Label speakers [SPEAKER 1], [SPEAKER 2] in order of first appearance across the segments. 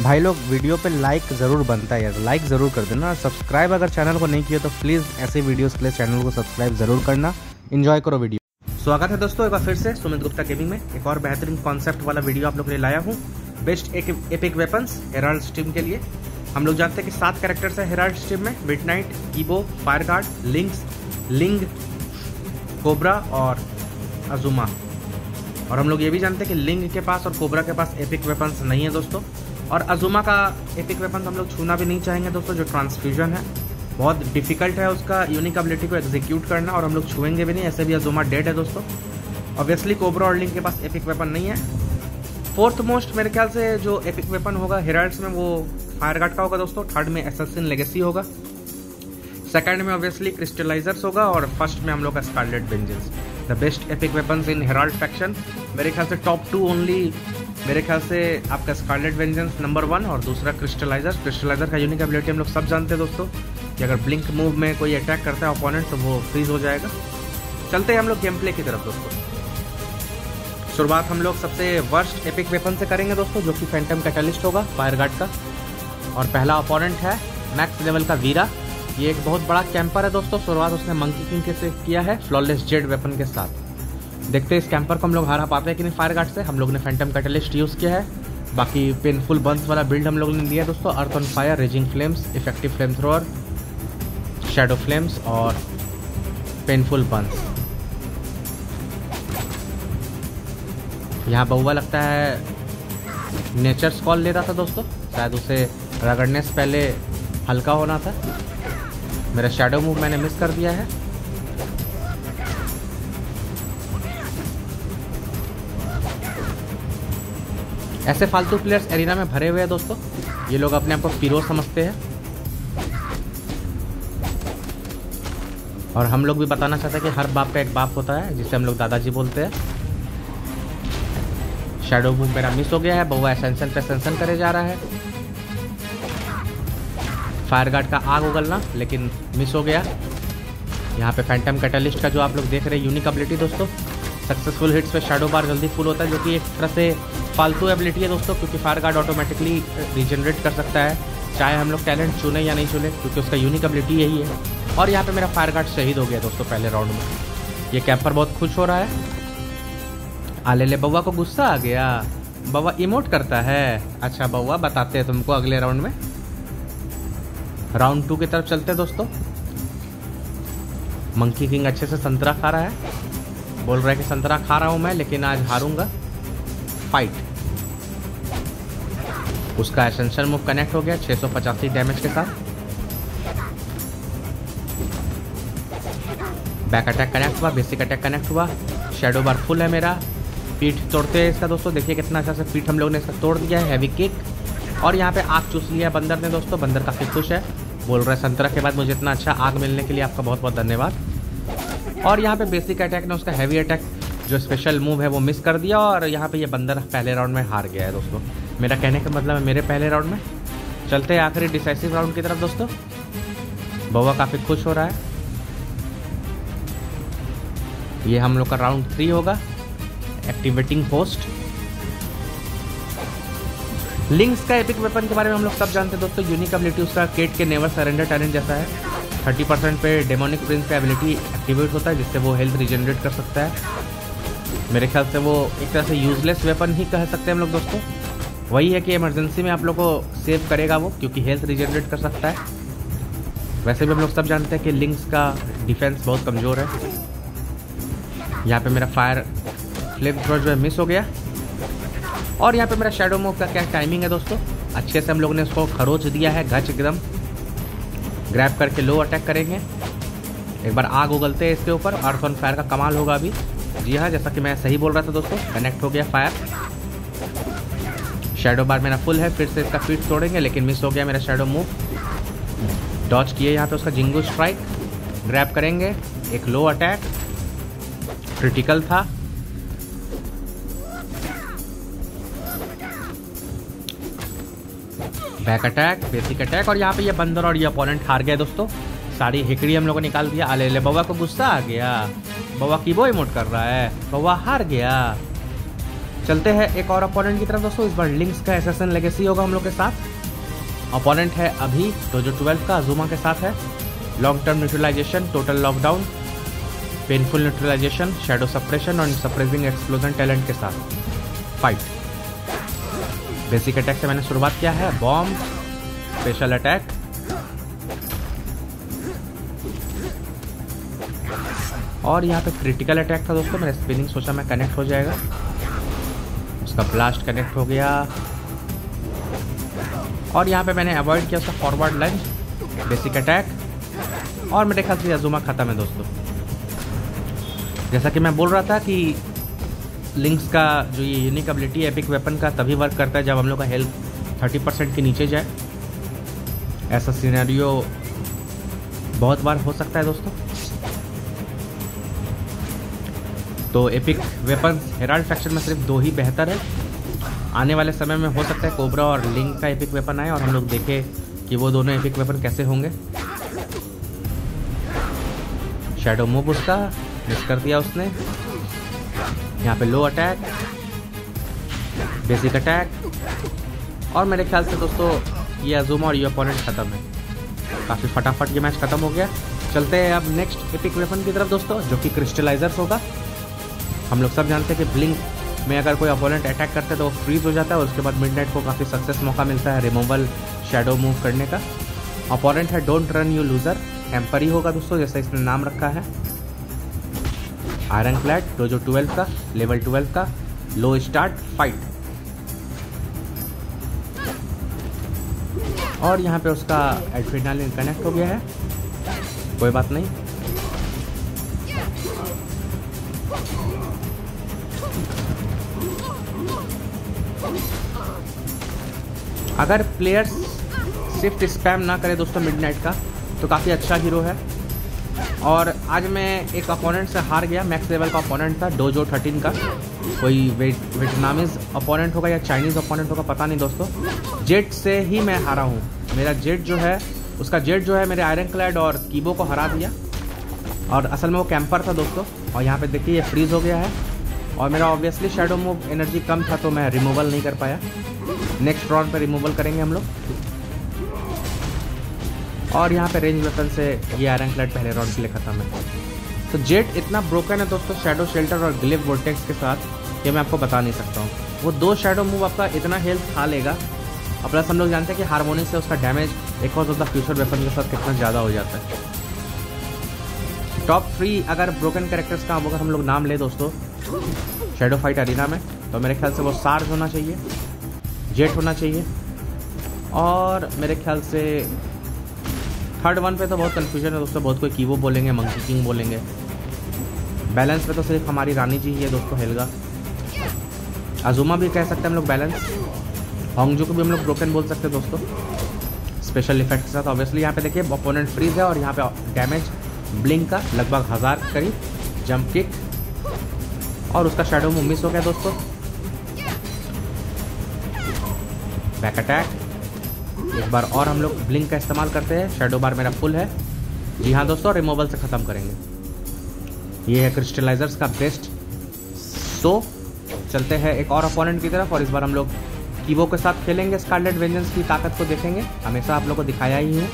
[SPEAKER 1] भाई लोग, वीडियो पे लाइक ज़रूर बनता है यार। लाइक ज़रूर कर देना। सब्सक्राइब अगर चैनल को नहीं किया तो प्लीज़ ऐसे वीडियोस के लिए चैनल को सब्सक्राइब ज़रूर करना। इन्जॉय करो वीडियो स्वागत है दोस्तों एक बार फिर से सुमित गुप्ता गेमिंग में। एक और बेहतरीन कॉन्सेप्ट वाला वीडियो आप लोग के लाया हूँ। बेस्ट एक एपिक वेपन्स हेराल्ड स्ट्रीम के लिए। हम लोग जानते हैं कि सात कैरेक्टर्स है हेराल्ड स्ट्रीम में। Midnight ईबो fire guard Lynx Ling Kobra और अजुमा और हम लोग ये भी जानते हैं कि लिंग के पास और कोबरा के पास एपिक वेपन्स नहीं है दोस्तों। और अजुमा का एपिक वेपन हम लोग छूना भी नहीं चाहेंगे दोस्तों, जो ट्रांसफ्यूजन है। बहुत डिफ़िकल्ट है उसका यूनिक एबिलिटी को एग्जीक्यूट करना और हम लोग छुएँगे भी नहीं, ऐसे भी अजुमा डेड है दोस्तों। ऑब्वियसली कोबरा लिंक के पास एपिक वेपन नहीं है। फोर्थ मोस्ट मेरे ख्याल से जो एपिक वेपन होगा हेराल्ड्स में, वो फायर गार्ड का होगा दोस्तों। थर्ड में एसएससिन लेगेसी होगा। सेकंड में ऑब्वियसली क्रिस्टलाइजर्स होगा और फ़र्स्ट में हम लोग का scarlet vengeance the best epic weapons in Herald faction मेरे ख्याल से टॉप टू ओनली मेरे ख्याल से आपका स्कारलेट वेंजेंस नंबर वन और दूसरा क्रिस्टलाइजर क्रिस्टलाइजर का यूनिक एबिलिटी हम लोग सब जानते हैं दोस्तों। कि अगर ब्लिंक मूव में कोई अटैक करता है ओपोनेंट तो वो फ्रीज हो जाएगा। चलते हैं हम लोग गेम प्ले की तरफ़ दोस्तों। शुरुआत हम लोग सबसे वर्स्ट एपिक वेपन से करेंगे दोस्तों, जो कि फैंटम कैटलिस्ट होगा फायर गार्ड का। और पहला अपोनेंट है मैक्स लेवल का वीरा ये एक बहुत बड़ा कैंपर है दोस्तों, शुरुआत उसने मंकी किंग के से किया है फ्लॉलेस जेड वेपन के साथ। देखते हैं इस कैंपर को हम लोग हरा पाते हैं कि नहीं फायर गार्ड से। हम लोग ने फैंटम कैटलिस्ट यूज़ किया है। बाकी पेनफुल बंस वाला बिल्ड हम लोग ने लिया है दोस्तों। Earth on fire raging flames effective flame thrower shadow flames और पेनफुल बंस यहाँ बहुआ लगता है नेचर्स कॉल ले रहा था दोस्तों। शायद उसे रगड़ने से पहले हल्का होना था। मेरा शेडो मूव मैंने मिस कर दिया है। ऐसे फालतू प्लेयर्स एरिना में भरे हुए हैं दोस्तों। ये लोग अपने आप को पीरो समझते हैं। और हम लोग भी बताना चाहते हैं कि हर बाप का एक बाप होता है, जिसे हम लोग दादाजी बोलते हैं। शेडो मूव मेरा मिस हो गया है, बहुआ एसेंशन पे एसेंशन करे जा रहा है। फायर गार्ड का आग उगलना, लेकिन मिस हो गया। यहाँ पे फैंटम कैटलिस्ट का जो आप लोग देख रहे हैं यूनिक एबिलिटी दोस्तों। सक्सेसफुल हिट्स पे शेडो बार जल्दी फुल होता है, जो कि एक तरह से फालतू एबिलिटी है दोस्तों, क्योंकि फायर गार्ड ऑटोमेटिकली रिजनरेट कर सकता है। चाहे हम लोग टैलेंट चुने या नहीं चुने, क्योंकि उसका यूनिक एबिलिटी यही है। और यहाँ पे मेरा फायर गार्ड शहीद हो गया दोस्तों पहले राउंड में। ये कैंपर बहुत खुश हो रहा है। आले ले बउआ को गुस्सा आ गया। बउआ इमोट करता है। अच्छा बउआ बताते हैं तुमको अगले राउंड में। राउंड टू की तरफ़ चलते हैं दोस्तों। मंकी किंग अच्छे से संतरा खा रहा है। बोल रहा है कि संतरा खा रहा हूँ मैं, लेकिन आज हारूँगा। फाइट उसका एसेंशियल मूव कनेक्ट हो गया, छह डैमेज के साथ। बैक अटैक कनेक्ट हुआ बेसिक अटैक कनेक्ट हुआ। शेडो बार फुल है मेरा। पीठ तोड़ते हैं इसका दोस्तों, देखिए कितना अच्छा से पीठ हम लोग ने इसका तोड़ दिया है हैवी किक और यहाँ पे आग चूस लिया बंदर ने दोस्तों, बंदर काफ़ी खुश है। बोल रहा है संतरा के बाद मुझे इतना अच्छा आग मिलने के लिए आपका बहुत बहुत धन्यवाद। और यहाँ पे बेसिक अटैक ने उसका हैवी अटैक जो स्पेशल मूव है वो मिस कर दिया और यहाँ पे ये बंदर पहले राउंड में हार गया है दोस्तों। मेरा कहने का मतलब है मेरे पहले राउंड में? चलते हैं आखिरी डिसाइसिव राउंड की तरफ़ दोस्तों। बउआ काफ़ी खुश हो रहा है। ये हम लोग का राउंड थ्री होगा। एक्टिवेटिंग पोस्ट लिंक्स का एपिक वेपन के बारे में हम लोग सब जानते हैं दोस्तों। यूनिक एबिलिटी उसका केट के नेवर सरेंडर टैलेंट जैसा है। थर्टी परसेंट पे डेमोनिक प्रिंस का एबिलिटी एक्टिवेट होता है, जिससे वो हेल्थ रिजनरेट कर सकता है। मेरे ख्याल से वो एक तरह से यूजलेस वेपन ही कह सकते हैं हम लोग दोस्तों। वही है कि इमरजेंसी में आप लोग को सेव करेगा वो, क्योंकि हेल्थ रिजनरेट कर सकता है। वैसे भी हम लोग सब जानते हैं कि लिंक्स का डिफेंस बहुत कमज़ोर है। यहाँ पे मेरा फायर फ्लेम थ्रो जो है मिस हो गया। और यहाँ पे मेरा शेडो मूव का क्या टाइमिंग है दोस्तों? अच्छे से हम लोग ने उसको खरोच दिया है, गच एकदम। ग्रैब करके लो अटैक करेंगे। एक बार आग उगलते हैं इसके ऊपर। अर्थ ऑन फायर का कमाल होगा अभी। जी हाँ जैसा कि मैं सही बोल रहा था दोस्तों कनेक्ट हो गया फायर शेडो बार मेरा फुल है, फिर से इसका फीट तोड़ेंगे, लेकिन मिस हो गया मेरा शेडो मूव डॉच किए यहाँ पे उसका जिंगू स्ट्राइक ग्रैब करेंगे, एक लो अटैक क्रिटिकल था. बैक अटैक बेसिक अटैक और यहाँ पे ये बंदर और ये अपोनेंट हार गए दोस्तों. सारी हिकड़ी हम लोगों ने निकाल दिया. अले ले बवा को गुस्सा आ गया. बवा की वो इमोट कर रहा है. बवा हार गया. चलते हैं एक और अपोनेंट की तरफ़ दोस्तों। इस बार लिंक्स का एसेसन लेगेसी होगा हम लोग के साथ। अपोनेंट है अभी तो जो ट्वेल्व का अजूमा के साथ है। Long term neutralisation total lockdown painful neutralisation shadow suppression और सप्रेसिंग एक्सप्लोजन टैलेंट के साथ। फाइट बेसिक अटैक से मैंने शुरुआत किया है। बॉम्ब स्पेशल अटैक और यहाँ पे क्रिटिकल अटैक था दोस्तों। मेरा स्पिनिंग सोचा मैं कनेक्ट हो जाएगा। उसका ब्लास्ट कनेक्ट हो गया। और यहाँ पे मैंने अवॉइड किया उसका फॉरवर्ड लंच बेसिक अटैक और मेरे ख्याल से अजूमा ख़त्म है दोस्तों। जैसा कि मैं बोल रहा था कि लिंक्स का जो ये यूनिक एबिलिटी एपिक वेपन का तभी वर्क करता है जब हम लोग का हेल्थ थर्टी परसेंट के नीचे जाए। ऐसा सीनरियो बहुत बार हो सकता है दोस्तों। तो एपिक वेपन हेराल्ड फैक्शन में सिर्फ़ दो ही बेहतर है। आने वाले समय में हो सकता है कोबरा और लिंक का एपिक वेपन आए और हम लोग देखें कि वो दोनों एपिक वेपन कैसे होंगे। शेडो मूव उसका मिस कर दिया उसने। यहाँ पे लो अटैक बेसिक अटैक और मेरे ख्याल से दोस्तों ये अजूम और ये अपोनेंट ख़त्म है। काफ़ी फटाफट ये मैच ख़त्म हो गया। चलते हैं अब नेक्स्ट एपिक वेपन की तरफ़ दोस्तों, जो कि क्रिस्टलाइजर्स होगा। हम लोग सब जानते हैं कि ब्लिंक में अगर कोई अपोनेंट अटैक करते हैं तो वो फ्रीज हो जाता है और उसके बाद मिड को काफ़ी सक्सेस मौका मिलता है रिमूवल शेडो मूव करने का। अपोनेंट है don't run you loser temper ही होगा दोस्तों, जैसा इसने नाम रखा है। आयरन क्लैड डोजो ट्वेल्व का लेवल ट्वेल्व का लो स्टार्ट फाइट और यहाँ पे उसका एडफिनालिन कनेक्ट हो गया है। कोई बात नहीं। अगर प्लेयर्स शिफ्ट स्पैम ना करे दोस्तों मिडनाइट का तो काफ़ी अच्छा हीरो है। और आज मैं एक अपोनेंट से हार गया मैक्स लेवल का अपोनेंट था डोजो थर्टीन का। कोई वियतनामीज अपोनेंट होगा या चाइनीज़ अपोनेंट होगा, पता नहीं दोस्तों। जेट से ही मैं हारा हूँ। मेरा जेट जो है, उसका जेट जो है मेरे आयरन क्लैड और कीबो को हरा दिया। और असल में वो कैंपर था दोस्तों। और यहाँ पे देखिए, ये फ्रीज हो गया है। और मेरा ऑब्वियसली शेडो मूव एनर्जी कम था तो मैं रिमूवल नहीं कर पाया। नेक्स्ट राउंड पे रिमूवल करेंगे हम लोग। और यहाँ पे रेंज वेपन से ये आयरन क्लैड पहले राउंड के लिए ख़त्म है। तो जेट इतना ब्रोकन है दोस्तों शेडो शेल्टर और ग्लिप वोल्टेक्स के साथ, ये मैं आपको बता नहीं सकता हूँ। वो दो शेडो मूव आपका इतना हेल्थ खा लेगा। और प्लस हम लोग जानते हैं कि हारमोनिक से उसका डैमेज एक और ज़्यादा फ्यूचर वेपन के साथ कितना ज़्यादा हो जाता है। टॉप थ्री अगर ब्रोकन कैरेक्टर्स का अगर हम लोग नाम ले दोस्तों शेडो फाइट अरीना में तो मेरे ख्याल से वो सार्ज होना चाहिए। जेट होना चाहिए। और मेरे ख्याल से थर्ड वन पे तो बहुत कन्फ्यूज़न है दोस्तों, बहुत कोई कीवो बोलेंगे मंकी किंग बोलेंगे। बैलेंस पे तो सिर्फ़ हमारी रानी जी ही है दोस्तों हेलगा अजूमा भी कह सकते हैं हम लोग बैलेंस होंगजू को भी हम लोग ब्रोकन बोल सकते हैं दोस्तों। स्पेशल इफ़ेक्ट के साथ ऑब्वियसली यहाँ पे देखिए अपोनेंट फ्रीज है और यहाँ पे डैमेज ब्लिंक का लगभग हज़ार करीब जंप किक और उसका शेडो मूव मिस हो गया दोस्तों। बैक अटैक एक बार और हम लोग ब्लिंक का इस्तेमाल करते हैं। शेडो बार मेरा फुल है। जी हाँ दोस्तों रिमूवल से ख़त्म करेंगे। ये है क्रिस्टलाइजर्स का बेस्ट सो चलते हैं एक और अपोनेंट की तरफ़ और इस बार हम लोग कीवो के साथ खेलेंगे। स्कारलेट वेंजेंस की ताकत को देखेंगे। हमेशा आप लोग को दिखाया ही है।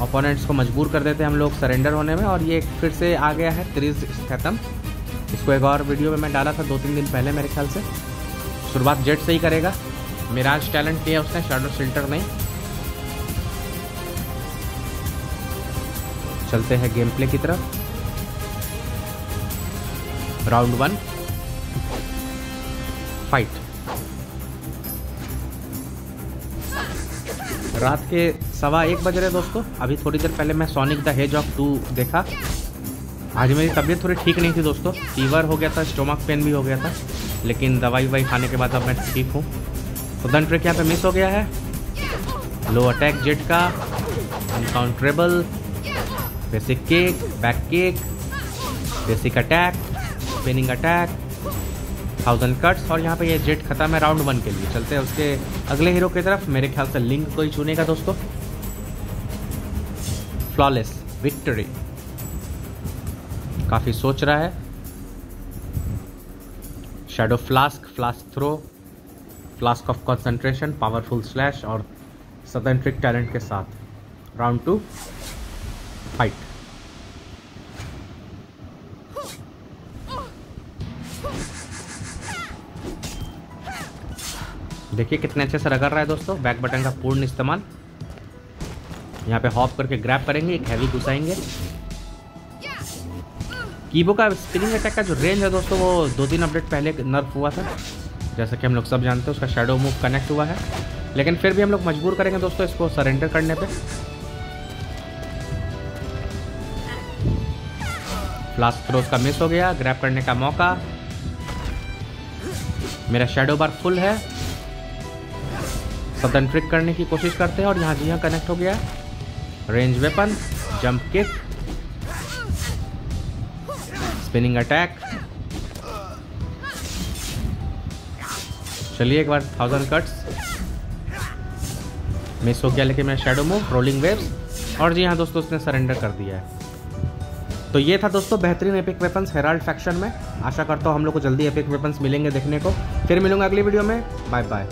[SPEAKER 1] अपोनेंट्स को मजबूर कर देते हैं हम लोग सरेंडर होने में। और ये फिर से आ गया है क्रिज खत्म इसको एक और वीडियो में मैं डाला था दो तीन दिन पहले मेरे ख्याल से। शुरुआत जेट से ही करेगा। मिराज टैलेंट किया उसने शेडो शिल्टर नहीं चलते हैं गेम प्ले की तरफ़। Round one. फाइट। रात के सवा एक बज रहे दोस्तों। अभी थोड़ी देर पहले मैं सोनिक द हेज ऑफ़ टू देखा। आज मेरी तबीयत थोड़ी ठीक नहीं थी दोस्तों। फीवर हो गया था स्टोमक पेन भी हो गया था। लेकिन दवाई ववाई खाने के बाद अब मैं ठीक हूँ। तो दन ट्रिक यहाँ पे मिस हो गया है। लो अटैक जेट का uncounterable basic kick back kick basic attack spinning attack thousand cuts और यहाँ पे ये जेट खत्म है राउंड वन के लिए। चलते हैं उसके अगले हीरो की तरफ़। मेरे ख्याल से लिंक को ही चुनेगा दोस्तों। फ्लॉलेस विक्ट्री काफ़ी सोच रहा है। Shadow flask flask throw flask of concentration powerful slash और सदन ट्रिक टैलेंट के साथ। राउंड टू फाइट देखिए कितने अच्छे से रगड़ रहा है दोस्तों। बैक बटन का पूर्ण इस्तेमाल। यहाँ पे हॉप करके ग्रैप करेंगे, एक हैवी घुसाएँगे। कीबो का स्पिनिंग अटैक का जो रेंज है दोस्तों, वो दो तीन अपडेट पहले नर्फ हुआ था। जैसा कि हम लोग सब जानते हैं, उसका शेडो मूव कनेक्ट हुआ है। लेकिन फिर भी हम लोग मजबूर करेंगे दोस्तों इसको सरेंडर करने पे। फ्लास्क थ्रोस का मिस हो गया ग्रैप करने का मौका। मेरा शेडो बार फुल है। सदन ट्रिक करने की कोशिश करते हैं और यहाँ जी यहाँ कनेक्ट हो गया। Range weapon jump kick spinning attack चलिए एक बार थाउज़ेंड कट्स मिस हो गया, लेकिन मैं शेडो मूव रोलिंग वेव्स और जी हाँ दोस्तों, उसने सरेंडर कर दिया है। तो ये था दोस्तों बेहतरीन एपिक वेपन्स हेराल्ड फैक्शन में। आशा करता हूँ हम लोग को जल्दी एपिक वेपन्स मिलेंगे देखने को। फिर मिलूँगा अगली वीडियो में। Bye bye